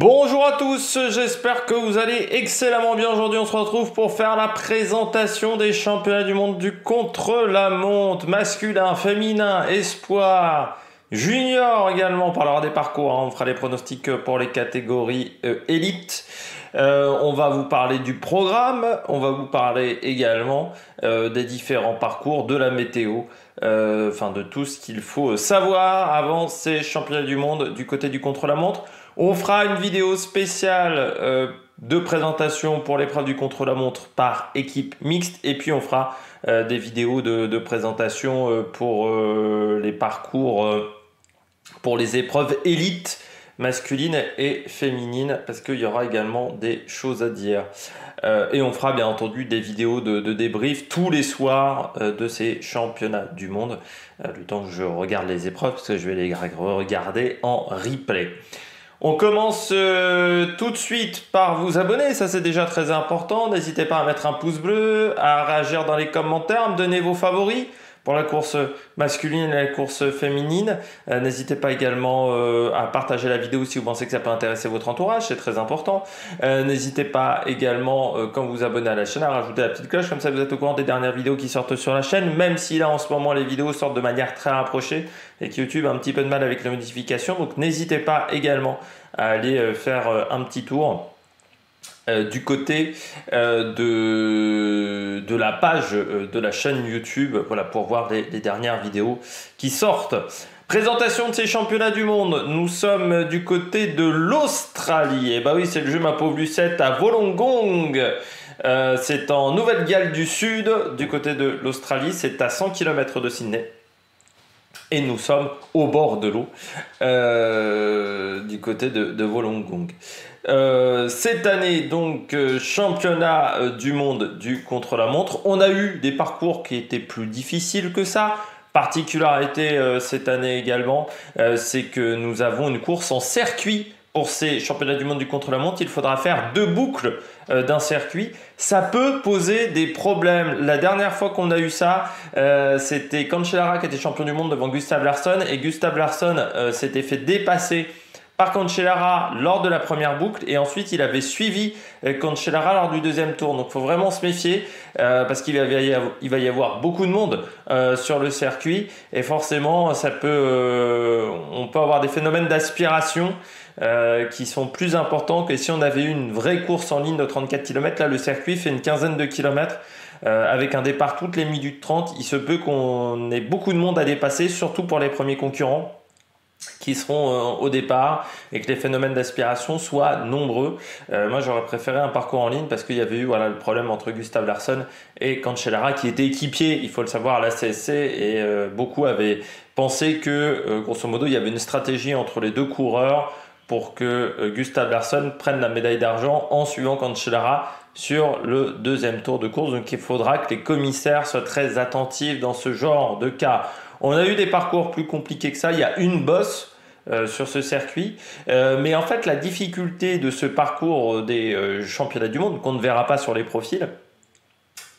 Bonjour à tous, j'espère que vous allez excellemment bien. Aujourd'hui, on se retrouve pour faire la présentation des championnats du monde du contre-la-montre, masculin, féminin, espoir, junior également. On parlera des parcours, hein. on fera les pronostics pour les catégories euh, élites. Euh, on va vous parler du programme, on va vous parler également euh, des différents parcours, de la météo, enfin de tout ce qu'il faut savoir avant ces championnats du monde du côté du contre-la-montre. On fera une vidéo spéciale euh, de présentation pour l'épreuve du contre-la-montre par équipe mixte et puis on fera euh, des vidéos de, présentation euh, pour les parcours pour les épreuves élites masculines et féminines parce qu'il y aura également des choses à dire. et on fera bien entendu des vidéos de, de débrief tous les soirs de ces championnats du monde, le temps que je regarde les épreuves parce que je vais les regarder en replay. On commence euh, tout de suite par vous abonner, ça c'est déjà très important. N'hésitez pas à mettre un pouce bleu, à réagir dans les commentaires, à me donner vos favoris pour la course masculine et la course féminine. Euh, n'hésitez pas également euh, à partager la vidéo si vous pensez que ça peut intéresser votre entourage, c'est très important. Euh, n'hésitez pas également, quand vous vous abonnez à la chaîne, à rajouter la petite cloche, comme ça vous êtes au courant des dernières vidéos qui sortent sur la chaîne, même si là en ce moment les vidéos sortent de manière très rapprochée et que YouTube a un petit peu de mal avec les modifications. Donc n'hésitez pas également à aller faire un petit tour. Euh, du côté euh, de, la page euh, de la chaîne YouTube voilà, pour voir les, dernières vidéos qui sortent. Présentation de ces championnats du monde. Nous sommes du côté de l'Australie. Et eh bah oui, c'est le jeu ma pauvre Lucette à Wollongong. c'est en Nouvelle-Galles du Sud, du côté de l'Australie. C'est à 100 km de Sydney. Et nous sommes au bord de l'eau, du côté de, de Wollongong. Euh, cette année, donc, euh, championnat euh, du monde du contre-la-montre. On a eu des parcours qui étaient plus difficiles que ça. Particularité cette année également, c'est que nous avons une course en circuit pour ces championnats du monde du contre-la-montre. Il faudra faire deux boucles d'un circuit. Ça peut poser des problèmes. La dernière fois qu'on a eu ça, c'était Cancellara qui était champion du monde devant Gustav Larsson et Gustav Larsson s'était fait dépasser par Cancellara lors de la première boucle et ensuite il avait suivi euh, Cancellara lors du deuxième tour. Donc il faut vraiment se méfier euh, parce qu'il va, y avoir beaucoup de monde euh, sur le circuit et forcément ça peut, on peut avoir des phénomènes d'aspiration qui sont plus importants que si on avait eu une vraie course en ligne de 34 km. Là le circuit fait une quinzaine de kilomètres. avec un départ toutes les minutes 30, il se peut qu'on ait beaucoup de monde à dépasser, surtout pour les premiers concurrents qui seront euh, au départ et que les phénomènes d'aspiration soient nombreux. Euh, moi, j'aurais préféré un parcours en ligne parce qu'il y avait eu voilà, le problème entre Gustav Larsson et Cancellara qui était équipier, il faut le savoir, à la CSC et euh, beaucoup avaient pensé que, grosso modo, il y avait une stratégie entre les deux coureurs pour que Gustav Larsson prenne la médaille d'argent en suivant Cancellara sur le deuxième tour de course. Donc il faudra que les commissaires soient très attentifs dans ce genre de cas. On a eu des parcours plus compliqués que ça. Il y a une bosse euh, sur ce circuit. Euh, mais en fait, la difficulté de ce parcours des euh, championnats du monde, qu'on ne verra pas sur les profils,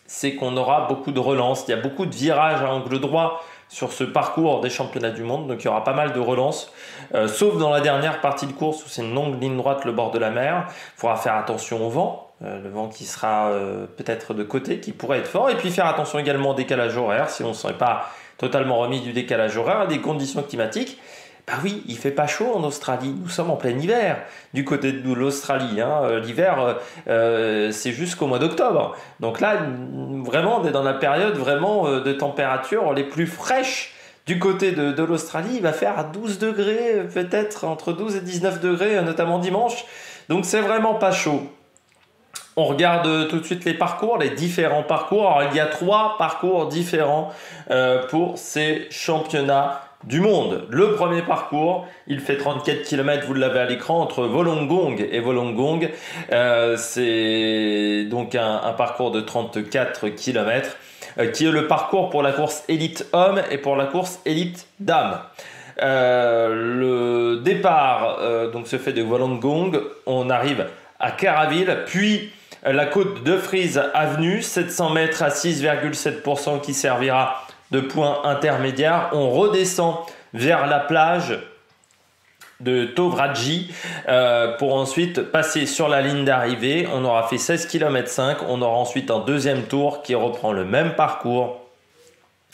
c'est qu'on aura beaucoup de relances. Il y a beaucoup de virages à angle droit sur ce parcours des championnats du monde. Donc il y aura pas mal de relances, sauf dans la dernière partie de course où c'est une longue ligne droite le bord de la mer. Il faudra faire attention au vent, le vent qui sera peut-être de côté, qui pourrait être fort. Et puis faire attention également au décalage horaire si on ne serait pas totalement remis du décalage horaire, des conditions climatiques. Bah oui, il fait pas chaud en Australie. Nous sommes en plein hiver du côté de l'Australie. Hein. Euh, l'hiver, euh, euh, c'est jusqu'au mois d'octobre. Donc là, vraiment, on est dans la période vraiment de température les plus fraîches du côté de, l'Australie. Il va faire à 12 degrés, peut-être entre 12 et 19 degrés, notamment dimanche. Donc c'est vraiment pas chaud. On regarde tout de suite les parcours, les différents parcours. Alors, il y a trois parcours différents pour ces championnats du monde. Le premier parcours, il fait 34 km, vous l'avez à l'écran, entre Wollongong et Wollongong. Euh, c'est donc un, parcours de 34 km, euh, qui est le parcours pour la course élite homme et pour la course élite dame. le départ donc se fait de Wollongong, on arrive à Caraville, puis la côte de Frise Avenue, 700 mètres à 6,7% qui servira de point intermédiaire. On redescend vers la plage de Tovraji euh, pour ensuite passer sur la ligne d'arrivée. On aura fait 16 km 5. On aura ensuite un deuxième tour qui reprend le même parcours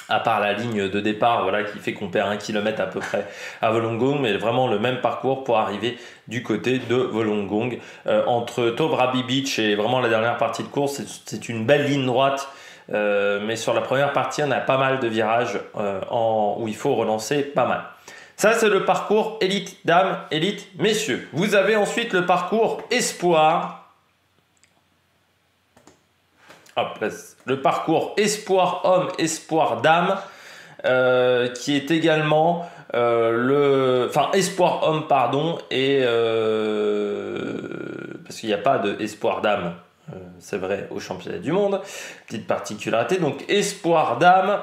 à part la ligne de départ voilà, qui fait qu'on perd un kilomètre à peu près à Volongong, mais vraiment le même parcours pour arriver du côté de Volongong. Euh, entre Tobrabi Beach et vraiment la dernière partie de course, c'est une belle ligne droite, euh, mais sur la première partie, on a pas mal de virages en, où il faut relancer pas mal. Ça, c'est le parcours élite dames, élite messieurs. Vous avez ensuite le parcours espoir. Hop, le parcours espoir homme, espoir dame, euh, qui est également euh, le. Enfin, espoir homme, pardon, et. Euh, parce qu'il n'y a pas de espoir dame, c'est vrai, au championnat du monde. Petite particularité. Donc, espoir dame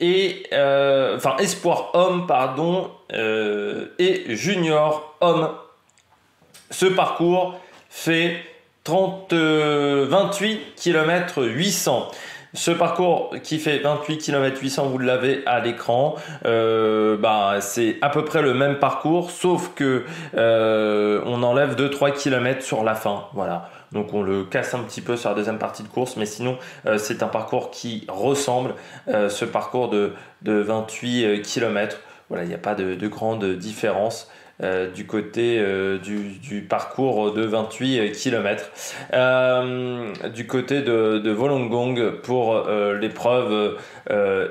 et euh, enfin espoir homme pardon euh, et junior homme. Ce parcours fait 30 28 km 800. Ce parcours qui fait 28 km 800, vous l'avez à l'écran, euh, bah, c'est à peu près le même parcours, sauf que on enlève 2-3 km sur la fin. Voilà. Donc on le casse un petit peu sur la deuxième partie de course, mais sinon euh, c'est un parcours qui ressemble euh, ce parcours de, 28 euh, km. Voilà, il n'y a pas de, grande différence. Du côté du, parcours de 28 km. du côté de, de Volongong pour l'épreuve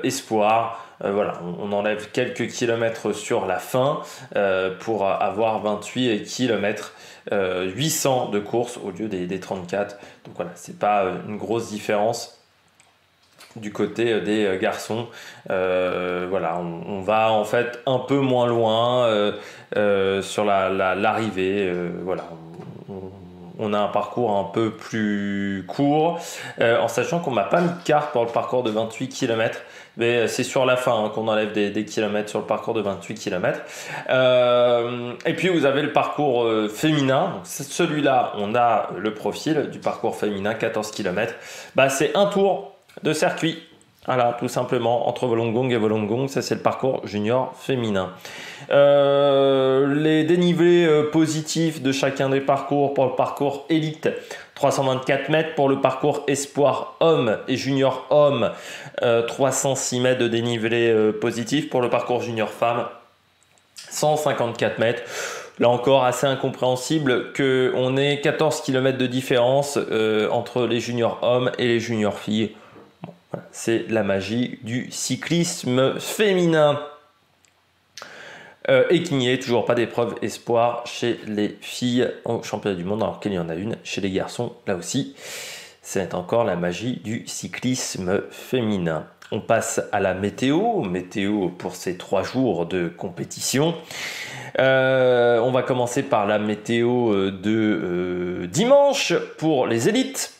Espoir. voilà, on, enlève quelques kilomètres sur la fin pour avoir 28 km. 800 euh, de course au lieu des, 34. Donc voilà, c'est pas euh, une grosse différence du côté euh, des garçons. voilà, on, va en fait un peu moins loin sur l'arrivée. La, voilà, on, a un parcours un peu plus court, en sachant qu'on m'a pas mis de carte pour le parcours de 28 km mais euh, c'est sur la fin hein, qu'on enlève des, kilomètres sur le parcours de 28 km. Euh, et puis vous avez le parcours euh, féminin. Celui-là, on a le profil du parcours féminin, 14 km. Bah, c'est un tour de circuit. Voilà, tout simplement, entre Volongong et Volongong, ça c'est le parcours junior féminin. les dénivelés positifs de chacun des parcours pour le parcours élite 324 mètres pour le parcours espoir homme et junior homme, 306 euh, mètres de dénivelé euh, positif pour le parcours junior femme, 154 mètres. Là encore, assez incompréhensible qu'on ait 14 km de différence euh, entre les juniors hommes et les juniors filles. C'est la magie du cyclisme féminin. Euh, et qu'il n'y ait toujours pas d'épreuve espoir chez les filles au championnat du monde, alors qu'il y en a une chez les garçons, là aussi. C'est encore la magie du cyclisme féminin. On passe à la météo, météo pour ces trois jours de compétition. Euh, on va commencer par la météo de euh, dimanche pour les élites.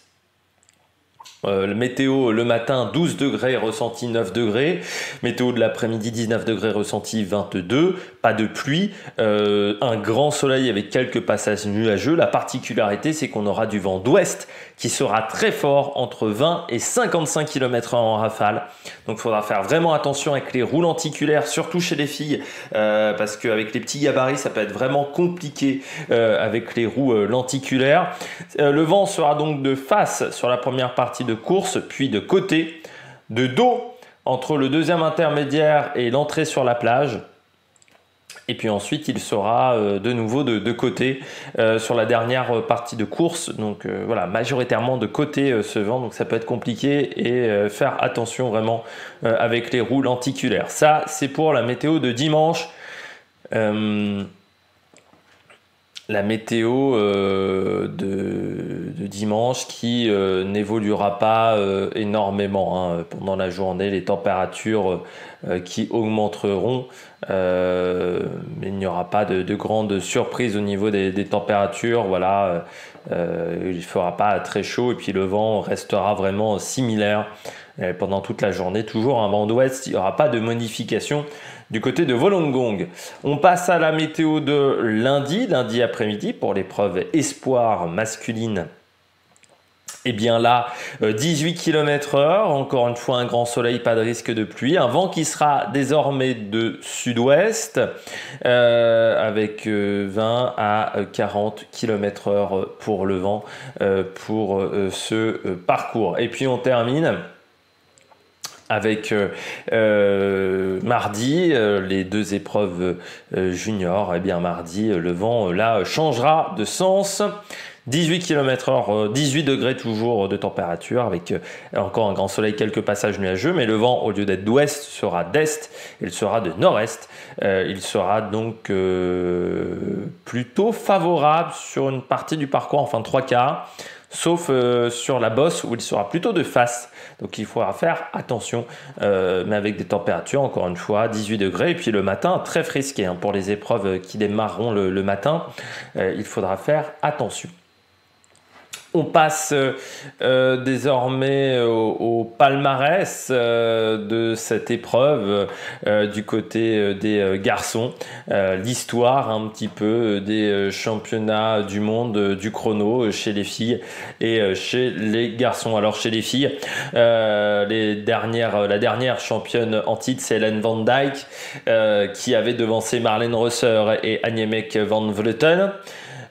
Euh, météo le matin 12 degrés ressenti 9 degrés. Météo de l'après-midi 19 degrés ressenti 22. Pas de pluie. Euh, un grand soleil avec quelques passages nuageux. La particularité c'est qu'on aura du vent d'ouest qui sera très fort entre 20 et 55 km en rafale. Donc il faudra faire vraiment attention avec les roues lenticulaires, surtout chez les filles, euh, parce qu'avec les petits gabarits ça peut être vraiment compliqué avec les roues lenticulaires. le vent sera donc de face sur la première partie de course, puis de côté, de dos entre le deuxième intermédiaire et l'entrée sur la plage. Et puis ensuite, il sera euh, de nouveau de, côté euh, sur la dernière partie de course. Donc euh, voilà, majoritairement de côté ce vent. Donc ça peut être compliqué et faire attention vraiment avec les roues lenticulaires. Ça, c'est pour la météo de dimanche la météo euh, de, dimanche qui euh, n'évoluera pas euh, énormément hein. pendant la journée, les températures qui augmenteront, mais il n'y aura pas de, de grandes surprises au niveau des, des températures. Voilà, il ne fera pas très chaud et puis le vent restera vraiment similaire pendant toute la journée. Toujours un vent d'ouest, il n'y aura pas de modification du côté de Volongong. On passe à la météo de lundi, lundi après-midi pour l'épreuve espoir masculine Et eh bien là, 18 km heure, encore une fois un grand soleil, pas de risque de pluie, un vent qui sera désormais de sud-ouest euh, avec 20 euh, à 40 km heure pour le vent euh, pour ce parcours. Et puis on termine avec mardi les deux épreuves juniors. Et eh bien mardi, le vent là changera de sens. 18 km h 18 degrés toujours de température avec euh, encore un grand soleil, quelques passages nuageux, mais le vent au lieu d'être d'ouest sera d'est, il sera de nord-est. Euh, il sera donc euh, plutôt favorable sur une partie du parcours, enfin trois quarts, sauf sur la bosse où il sera plutôt de face. Donc il faudra faire attention, mais avec des températures, encore une fois, 18 degrés. Et puis le matin, très frisqué hein, pour les épreuves qui démarreront le matin, il faudra faire attention. On passe euh, désormais au, palmarès euh, de cette épreuve euh, du côté des garçons. L'histoire un petit peu des championnats du monde du chrono chez les filles et chez les garçons. Alors chez les filles, la dernière championne en titre, c'est Hélène Van Dyke qui avait devancé Marlène Rosser et Annemiek van Vleuten.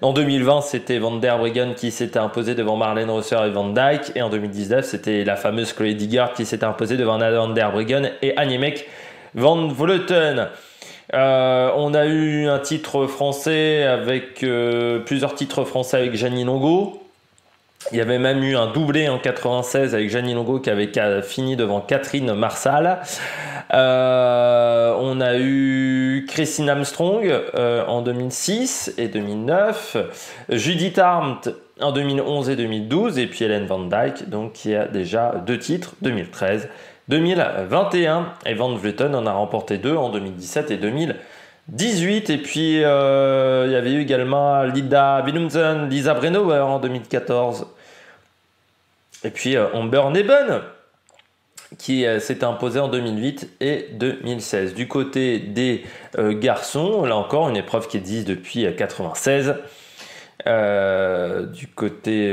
En 2020, c'était Van der Breggen qui s'était imposé devant Marlène Rosser et Van Dyke. Et en 2019, c'était la fameuse Chloé Digard qui s'était imposée devant Van der Breggen et Annemiek van Vleuten. Euh, on a eu un titre français avec euh, plusieurs titres français avec Janine Longo. Il y avait même eu un doublé en 96 avec Janine Longo qui avait fini devant Catherine Marsal. Euh, on a eu Christine Armstrong euh, en 2006 et 2009, Judith Arndt en 2011 et 2012, et puis Hélène Van Dyke, donc qui a déjà deux titres, 2013, 2021, et Van Vleuten en a remporté deux en 2017 et 2018. Et puis euh, il y avait eu également Lida Willumsen, Lisa Brenauer en 2014. Et puis Amber Neben qui euh, s'était imposé en 2008 et 2016. Du côté des euh, garçons, là encore, une épreuve qui existe depuis 1996. Euh, du côté.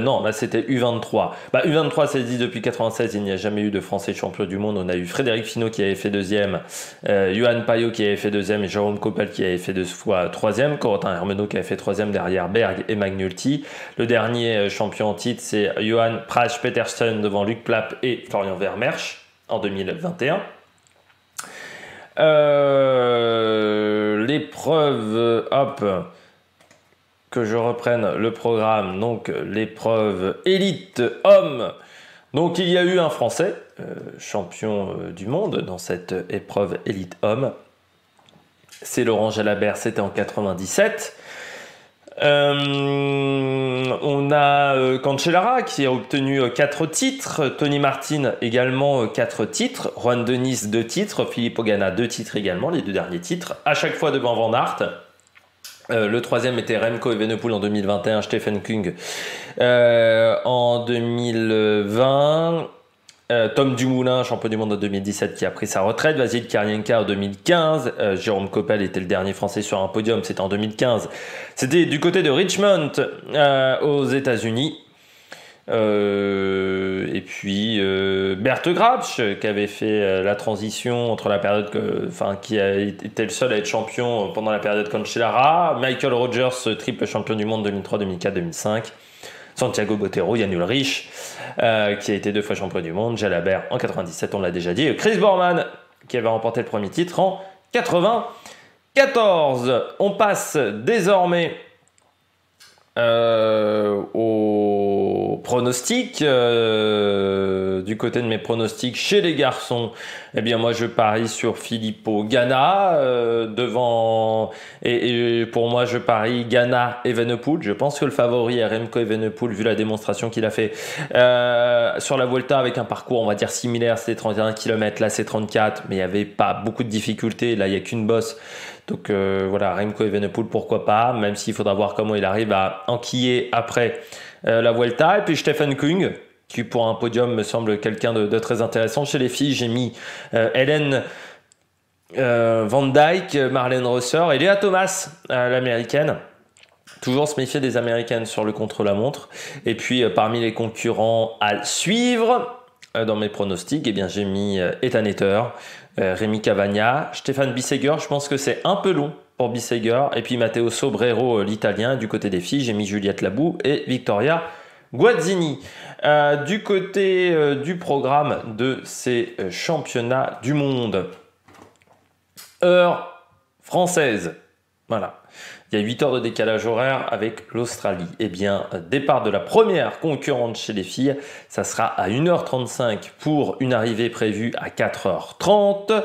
non, là c'était U23. Bah, U23, ça existe depuis 96. Il n'y a jamais eu de Français champion du monde. On a eu Frédéric Finot qui avait fait deuxième, Johan Payot qui avait fait deuxième et Jérôme Coppel qui avait fait deux fois troisième. Corentin Hermenot qui avait fait troisième derrière Berg et Magnulti. Le dernier champion en titre, c'est Johan Prasch Petersen devant Luc Plapp et Florian Vermersch en 2021. L'épreuve, hop que je reprenne le programme, donc l'épreuve élite homme. Donc il y a eu un Français, euh, champion euh, du monde dans cette épreuve élite homme. C'est Laurent Jalabert, c'était en 97. Euh, on a Cancellara qui a obtenu 4 titres, Tony Martin également 4 titres, Juan Denis 2 titres, Philippe Ogana 2 titres également, les deux derniers titres, à chaque fois devant Van Aert. Euh, le troisième était Remco Evenepoel en 2021, Stephen Kung euh, en 2020. Euh, Tom Dumoulin, champion du monde en 2017, qui a pris sa retraite. Vasil Karienka en 2015. Jérôme Coppel était le dernier Français sur un podium, c'était en 2015. C'était du côté de Richmond aux États-Unis. Euh, et puis euh, Berthe Grabsch qui avait fait euh, la transition entre la période, enfin qui a été le seul à être champion pendant la période Cancellara, Michael Rogers triple champion du monde 2003, 2004, 2005. Santiago Botero, Yann Ulrich, qui a été deux fois champion du monde, Jalabert en 97, on l'a déjà dit, Chris Borman, qui avait remporté le premier titre en 94. On passe désormais au pronostics. Euh, du côté de mes pronostics chez les garçons, eh bien moi je parie sur Filippo Ghana euh, devant et, pour moi je parie Ghana Evenepoel. Je pense que le favori est Remco Evenepoel vu la démonstration qu'il a fait euh, sur la Volta avec un parcours on va dire similaire. C'était 31 km, là c'est 34, mais il n'y avait pas beaucoup de difficultés. Là il n'y a qu'une bosse. Donc voilà, Remco Evenepoel, pourquoi pas, même s'il faudra voir comment il arrive à enquiller après euh, la Vuelta. Et puis Stephen Kung, qui pour un podium me semble quelqu'un de, très intéressant. Chez les filles, j'ai mis euh, Hélène euh, Van Dyke, Marlène Rosser et Léa Thomas, l'américaine Toujours se méfier des américaines sur le contre-la-montre. Et puis parmi les concurrents à suivre, dans mes pronostics, eh j'ai mis Ethan Etter, Rémi Cavagna, Stéphane Bisseger. Je pense que c'est un peu long pour Bisseger. Et puis Matteo Sobrero, l'italien. Du côté des filles, j'ai mis Juliette Labou et Victoria Guazzini. Euh, du côté euh, du programme de ces euh, championnats du monde, heure française. Voilà. Il y a 8 heures de décalage horaire avec l'Australie. Eh bien, départ de la première concurrente chez les filles, ça sera à 1h35 pour une arrivée prévue à 4h30.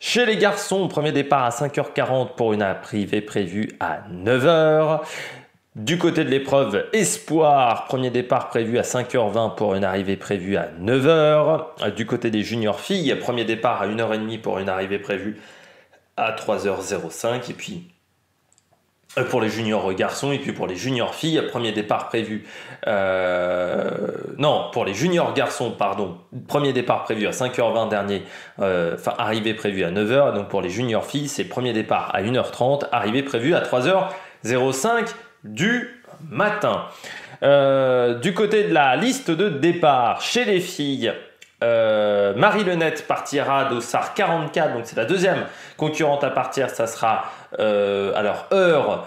Chez les garçons, premier départ à 5h40 pour une arrivée prévue à 9h. Du côté de l'épreuve Espoir, premier départ prévu à 5h20 pour une arrivée prévue à 9h. Du côté des juniors filles, premier départ à 1h30 pour une arrivée prévue à 3h05. Et puis pour les juniors garçons et puis pour les juniors filles, premier départ prévu. Euh, non, pour les juniors garçons, pardon, premier départ prévu à 5h20 dernier, euh, enfin arrivée prévue à 9h. Donc pour les juniors filles, c'est premier départ à 1h30, arrivée prévue à 3h05 du matin. Euh, du côté de la liste de départ, chez les filles, euh, Marie Lenette partira d'Ossar 44, donc c'est la deuxième concurrente à partir. Ça sera euh, alors heure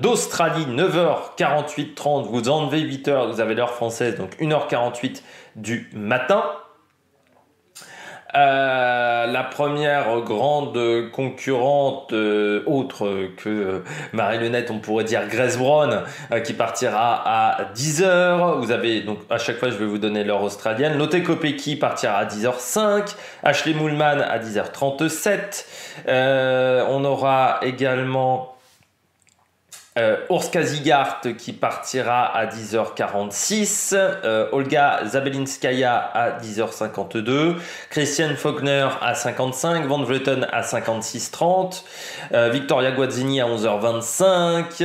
d'Australie 9h48 30. Vous enlevez 8 h vous avez l'heure française, donc 1h48 du matin. Euh, la première grande concurrente, euh, autre que Marie Lunette, on pourrait dire Grace Brown, euh, qui partira à 10h. Vous avez, donc à chaque fois, je vais vous donner l'heure australienne. Lotte Kopecky partira à 10h05. Ashley Moulman à 10h37. on aura également euh, Urs Kazigart qui partira à 10h46, euh, Olga Zabelinskaya à 10h52, Christian Faulkner à 55, Van Vleuten à 56h30, euh, Victoria Guazzini à 11h25,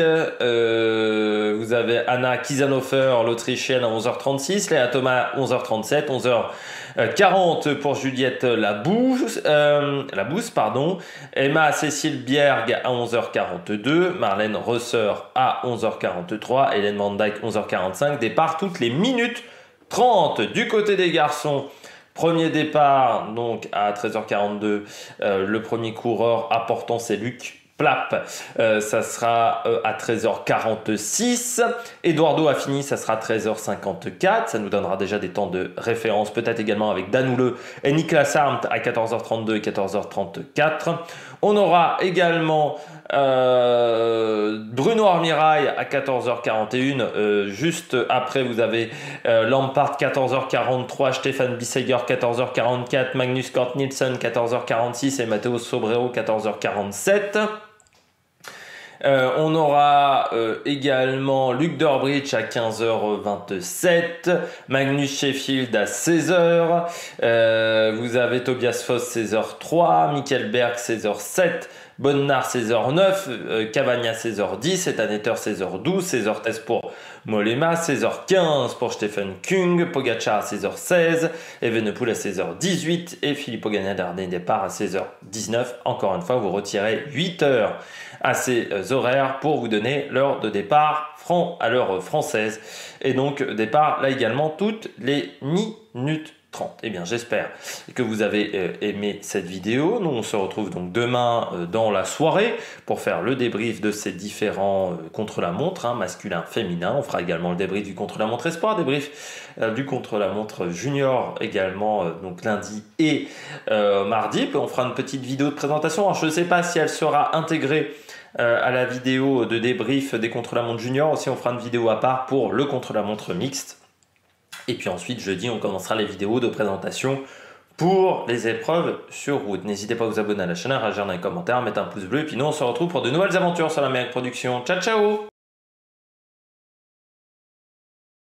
vous avez Anna Kizanofer, l'Autrichienne à 11h36, Léa Thomas à 11h37, 11h 40 euh, pour Juliette Labousse, euh, Labousse pardon. Emma Cécile Bierg à 11h42, Marlène À 11h43, Hélène Van Dyke 11h45. Départ toutes les minutes 30 du côté des garçons. Premier départ donc à 13h42, euh, le premier coureur apportant c'est Luc Plap, euh, ça sera euh, à 13h46. Eduardo a fini, ça sera à 13h54. Ça nous donnera déjà des temps de référence, peut-être également avec Danoule et Niklas Arndt à 14h32 et 14h34. On aura également euh, Bruno Armirail à 14h41. juste après, vous avez Lampard 14h43, Stéphane Bisseger 14h44, Magnus Kort Nielsen 14h46 et Matteo Sobrero 14h47. Euh, on aura euh, également Luc Dorbridge à 15h27, Magnus Sheffield à 16h, euh, vous avez Tobias Foss 16h03, Michael Berg 16h07, Bonnard 16h09, Cavagna 16h10, Etanetter 16h12, 16h13 pour Molema, 16h15 pour Stephen Kung, Pogacar à 16h16, Evenepoel à 16h18 et Filippo Ganna dernier départ à 16h19. Encore une fois, vous retirez 8 heures à ces horaires pour vous donner l'heure de départ franc à l'heure française. Et donc départ là également toutes les minutes 30. Eh bien, j'espère que vous avez euh, aimé cette vidéo. Nous, on se retrouve donc demain euh, dans la soirée pour faire le débrief de ces différents euh, contre-la-montre, hein, masculin, féminin. On fera également le débrief du contre-la-montre espoir, débrief du contre-la-montre junior également, donc lundi et mardi. on fera une petite vidéo de présentation. je ne sais pas si elle sera intégrée à la vidéo de débrief des contre-la-montre junior. Aussi, on fera une vidéo à part pour le contre-la-montre mixte. Et puis ensuite, jeudi, on commencera les vidéos de présentation pour les épreuves sur route. N'hésitez pas à vous abonner à la chaîne, à réagir dans les commentaires, à mettre un pouce bleu. Et puis nous, on se retrouve pour de nouvelles aventures sur la meilleure production. Ciao, ciao